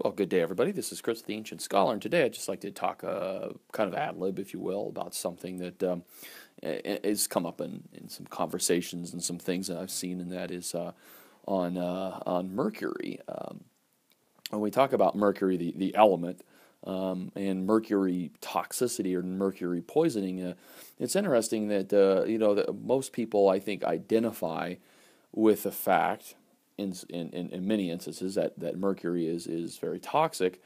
Well, good day, everybody. This is Chris, the Ancient Scholar, and today I'd just like to talk, uh, kind of ad lib, if you will, about something that um, has come up in, in some conversations and some things that I've seen, and that is uh, on uh, on mercury. Um, when we talk about mercury, the the element, um, and mercury toxicity or mercury poisoning, uh, it's interesting that uh, you know that most people I think identify with the fact in, in, in many instances that, that mercury is, is very toxic,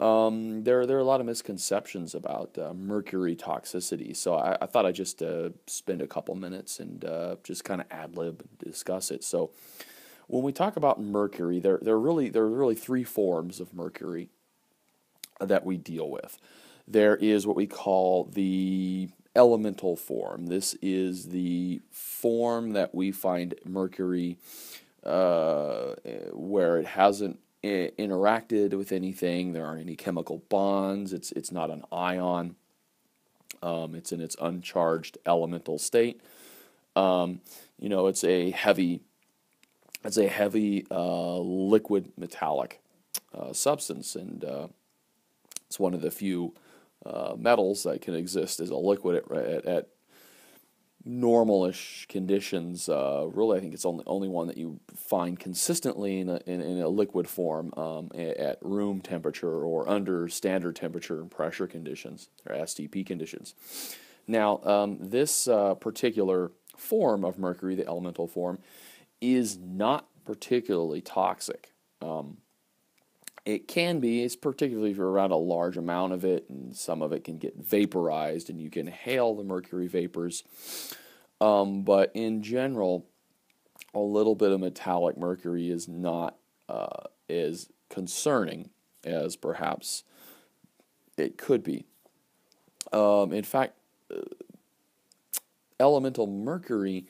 um, there, there are a lot of misconceptions about uh, mercury toxicity. So I, I thought I'd just uh, spend a couple minutes and uh, just kind of ad lib and discuss it. So when we talk about mercury, there, there, are really, there are really three forms of mercury that we deal with. There is what we call the elemental form. This is the form that we find mercury uh, where it hasn't interacted with anything. There aren't any chemical bonds. It's it's not an ion. Um, it's in its uncharged elemental state. Um, you know, it's a heavy, it's a heavy uh, liquid metallic uh, substance, and uh, it's one of the few uh, metals that can exist as a liquid at, at, at normalish conditions. Uh, really, I think it's only only one that you find consistently in a, in, in a liquid form um, at room temperature or under standard temperature and pressure conditions or STP conditions. Now, um, this uh, particular form of mercury, the elemental form, is not particularly toxic. Um, it can be, it's particularly if you're around a large amount of it, and some of it can get vaporized, and you can inhale the mercury vapors. Um, but in general, a little bit of metallic mercury is not uh, as concerning as perhaps it could be. Um, in fact, uh, elemental mercury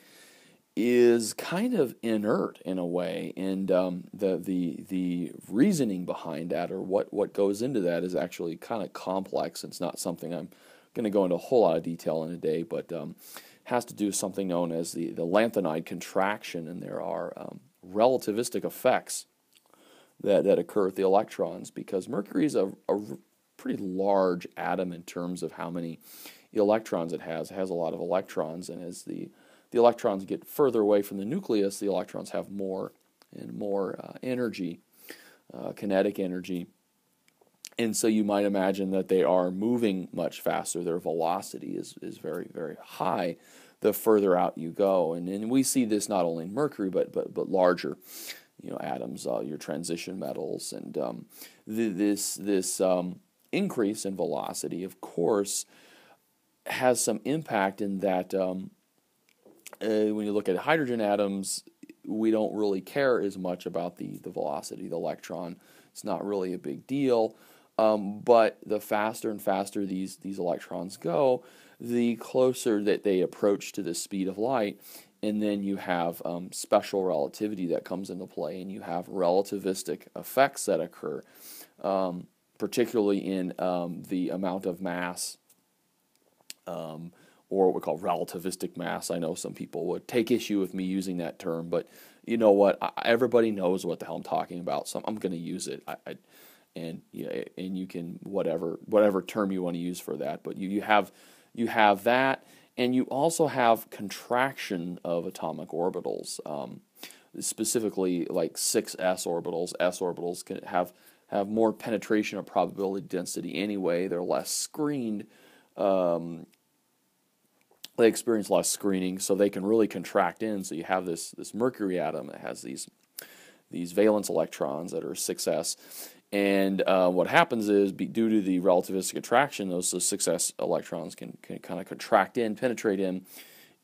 is kind of inert in a way, and um, the the the reasoning behind that, or what what goes into that, is actually kind of complex. It's not something I'm going to go into a whole lot of detail in a day, but um, has to do with something known as the the lanthanide contraction, and there are um, relativistic effects that that occur with the electrons because mercury is a, a pretty large atom in terms of how many electrons it has. It has a lot of electrons, and as the the electrons get further away from the nucleus, the electrons have more and more uh, energy, uh, kinetic energy. And so you might imagine that they are moving much faster. Their velocity is, is very, very high the further out you go. And, and we see this not only in mercury, but, but, but larger you know, atoms, uh, your transition metals. And um, this, this um, increase in velocity, of course, has some impact in that um, uh, when you look at hydrogen atoms, we don't really care as much about the, the velocity, of the electron. It's not really a big deal. Um, but the faster and faster these, these electrons go, the closer that they approach to the speed of light. And then you have um, special relativity that comes into play, and you have relativistic effects that occur, um, particularly in um, the amount of mass um, or what we call relativistic mass. I know some people would take issue with me using that term, but you know what? I, everybody knows what the hell I'm talking about, so I'm going to use it. I, I, and you and you can whatever whatever term you want to use for that, but you, you have you have that, and you also have contraction of atomic orbitals. Um, specifically, like six s orbitals. S orbitals can have have more penetration of probability density anyway. They're less screened. Um, they experience less screening, so they can really contract in. So you have this this mercury atom that has these these valence electrons that are 6s, and uh, what happens is, be, due to the relativistic attraction, those, those 6s electrons can, can kind of contract in, penetrate in,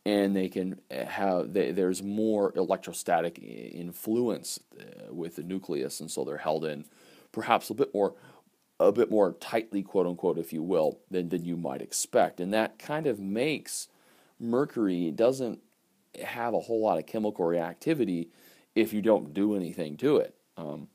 and they can have they, there's more electrostatic influence uh, with the nucleus, and so they're held in perhaps a bit more a bit more tightly, quote unquote, if you will, than, than you might expect. And that kind of makes mercury doesn't have a whole lot of chemical reactivity if you don't do anything to it. Um,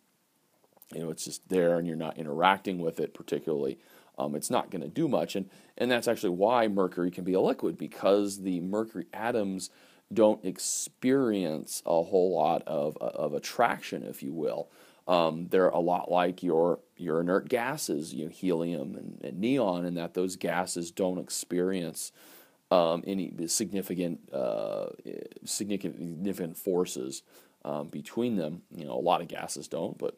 you know, it's just there and you're not interacting with it particularly. Um, it's not going to do much. And, and that's actually why mercury can be a liquid because the mercury atoms don't experience a whole lot of, of attraction, if you will. Um, they're a lot like your your inert gases, you know, helium and, and neon, in that those gases don't experience um, any significant uh, significant forces um, between them. You know, a lot of gases don't, but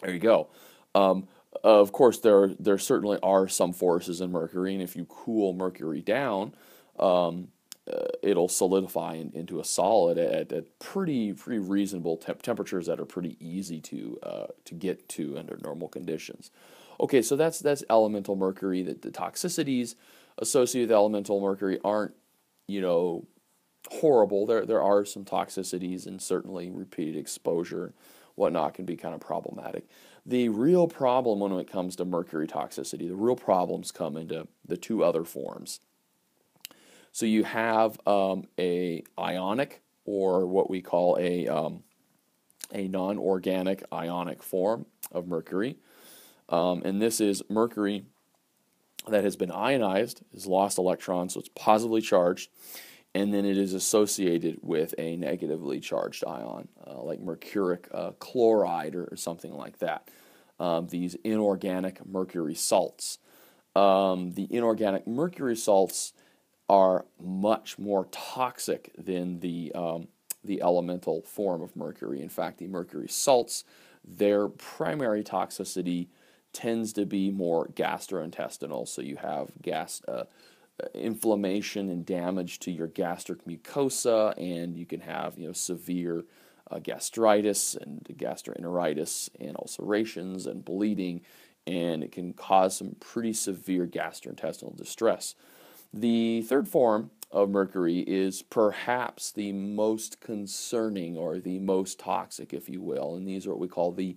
there you go. Um, of course, there there certainly are some forces in mercury, and if you cool mercury down, um, uh, it'll solidify in, into a solid at, at pretty pretty reasonable temp- temperatures that are pretty easy to uh, to get to under normal conditions. Okay, so that's that's elemental mercury. That the toxicities associated with elemental mercury aren't you know horrible. There there are some toxicities, and certainly repeated exposure, whatnot, can be kind of problematic. The real problem when it comes to mercury toxicity, the real problems come into the two other forms. So you have um, a ionic or what we call a um, a non-organic ionic form of mercury, um, and this is mercury that has been ionized, has lost electrons, so it's positively charged, and then it is associated with a negatively charged ion, uh, like mercuric uh, chloride or, or, something like that. Um, these inorganic mercury salts. Um, the inorganic mercury salts are much more toxic than the um, the elemental form of mercury. In fact, the mercury salts, their primary toxicity tends to be more gastrointestinal. So you have gas uh, inflammation and damage to your gastric mucosa, and you can have you know severe uh, gastritis and gastroenteritis and ulcerations and bleeding, and it can cause some pretty severe gastrointestinal distress. The third form of mercury is perhaps the most concerning or the most toxic, if you will, and these are what we call the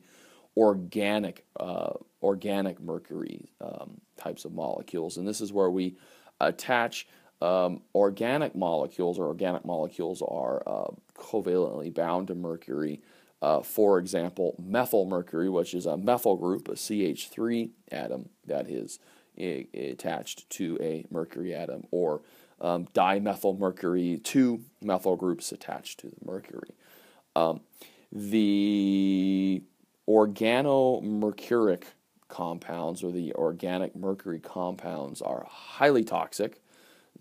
organic uh, organic mercury um, types of molecules, and this is where we attach um, organic molecules, or organic molecules are uh, covalently bound to mercury. Uh, for example, methyl mercury, which is a methyl group, a CH3 atom that is attached to a mercury atom, or um, dimethyl mercury, two methyl groups attached to the mercury. Um, the organomercuric compounds or the organic mercury compounds are highly toxic.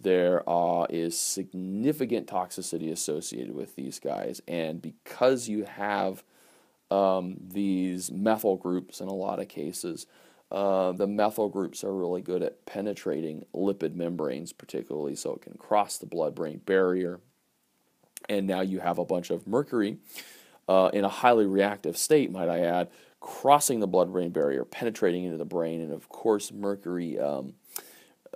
There uh, is significant toxicity associated with these guys, and because you have um, these methyl groups in a lot of cases, uh, the methyl groups are really good at penetrating lipid membranes, particularly so it can cross the blood brain barrier. And now you have a bunch of mercury uh, in a highly reactive state, might I add, crossing the blood brain barrier, penetrating into the brain. And of course, mercury um,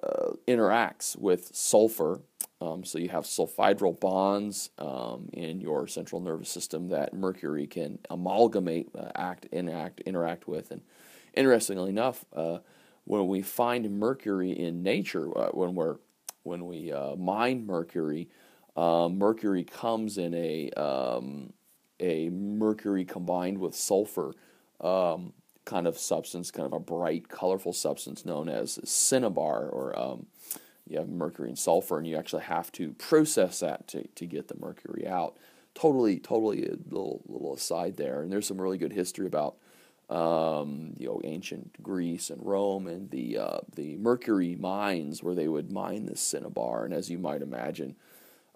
uh, interacts with sulfur. Um, so you have sulfhydryl bonds um, in your central nervous system that mercury can amalgamate, uh, act, interact, interact with, and Interestingly enough, uh, when we find mercury in nature, uh, when we're when we uh, mine mercury, uh, mercury comes in a um, a mercury combined with sulfur um, kind of substance, kind of a bright, colorful substance known as cinnabar, or um, you have mercury and sulfur, and you actually have to process that to, to get the mercury out. Totally, totally a little little aside there, and there's some really good history about um, you know, ancient Greece and Rome and the uh, the mercury mines where they would mine this cinnabar. And as you might imagine,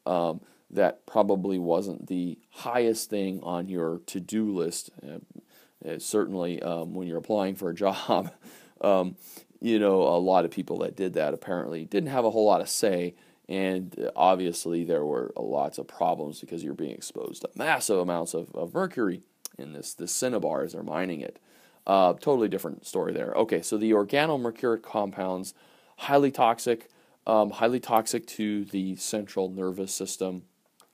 um, that probably wasn't the highest thing on your to do list. Uh, certainly, um, when you're applying for a job, um, you know, a lot of people that did that apparently didn't have a whole lot of say. And uh, obviously, there were lots of problems because you're being exposed to massive amounts of, of mercury in this, this cinnabar as they're mining it. Uh, totally different story there. Okay, so the organomercuric compounds, highly toxic, um, highly toxic to the central nervous system.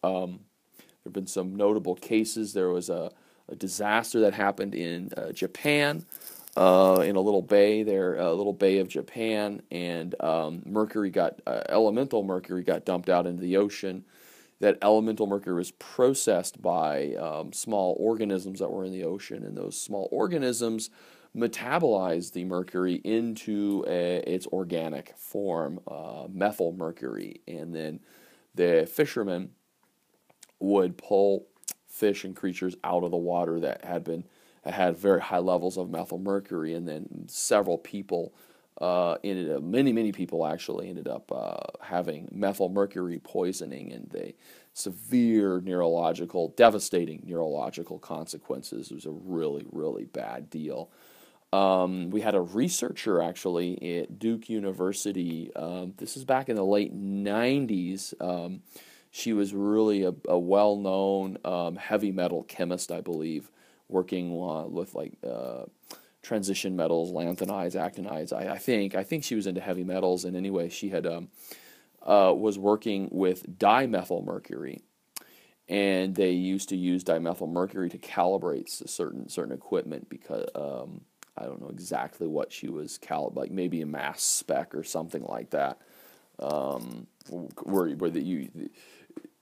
Um, there have been some notable cases. There was a, a disaster that happened in uh, Japan, uh, in a little bay there, a little bay of Japan, and um, mercury got, uh, elemental mercury got dumped out into the ocean that elemental mercury was processed by um, small organisms that were in the ocean, and those small organisms metabolized the mercury into a, its organic form, uh, methyl mercury, and then the fishermen would pull fish and creatures out of the water that had been had very high levels of methyl mercury, and then several people uh, ended up, many, many people actually ended up uh, having methyl mercury poisoning and they severe neurological, devastating neurological consequences. It was a really, really bad deal. Um, we had a researcher actually at Duke University. Um, this is back in the late 90s. Um, she was really a, a well known um, heavy metal chemist, I believe, working uh, with like uh, transition metals, lanthanides, actinides. I, I, think I think she was into heavy metals, and anyway, she had um, uh, was working with dimethyl mercury, and they used to use dimethyl mercury to calibrate certain certain equipment because um, I don't know exactly what she was cal like maybe a mass spec or something like that, um, where where the, you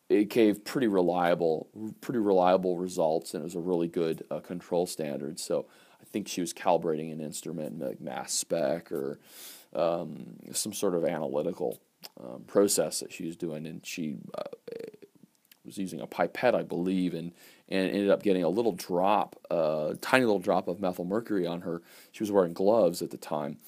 it gave pretty reliable pretty reliable results and it was a really good uh, control standard. So I think she was calibrating an instrument like mass spec or um, some sort of analytical um, process that she was doing, and she uh, was using a pipette, I believe, and and ended up getting a little drop, a uh, tiny little drop of methyl mercury on her. She was wearing gloves at the time,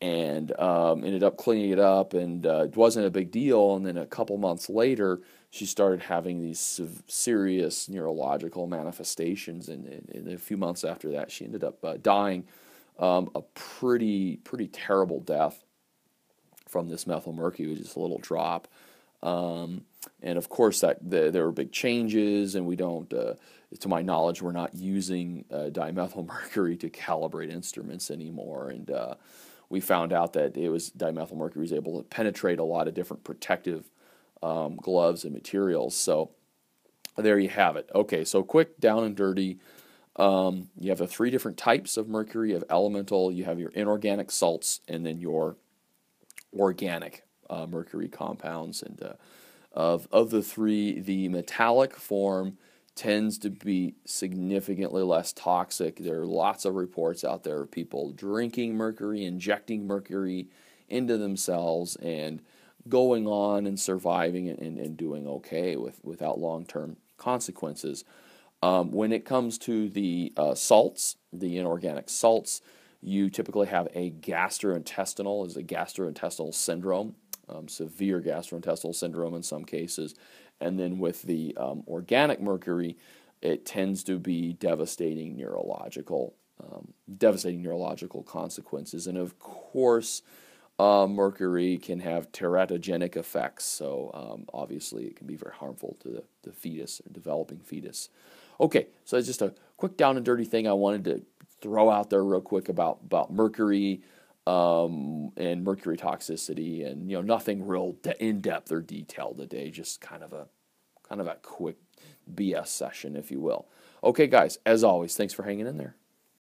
and um, ended up cleaning it up, and uh, it wasn't a big deal. And then a couple months later, she started having these serious neurological manifestations, and, and, and, a few months after that, she ended up uh, dying um, a pretty pretty terrible death from this methyl mercury, just a little drop. Um, and of course, that the, there were big changes, and we don't, uh, to my knowledge, we're not using uh, dimethyl mercury to calibrate instruments anymore. And uh, we found out that it was dimethyl mercury was able to penetrate a lot of different protective um, gloves and materials. So there you have it. Okay, so quick, down and dirty. Um, you have the three different types of mercury. Have elemental, you have your inorganic salts, and then your organic uh, mercury compounds. And uh, of, of the three, the metallic form tends to be significantly less toxic. There are lots of reports out there of people drinking mercury, injecting mercury into themselves, and going on and surviving and, and, doing okay with, without long term consequences. Um, when it comes to the uh, salts, the inorganic salts, you typically have a gastrointestinal, is a gastrointestinal syndrome, um, severe gastrointestinal syndrome in some cases. And then with the um, organic mercury, it tends to be devastating neurological, um, devastating neurological consequences. And of course, uh, mercury can have teratogenic effects. So um, obviously, it can be very harmful to the, the fetus or developing fetus. Okay, so that's just a quick down and dirty thing I wanted to throw out there real quick about about mercury um, and mercury toxicity, and you know nothing real de- in depth or detailed today. Just kind of a kind of a quick BS session, if you will. Okay, guys, as always, thanks for hanging in there.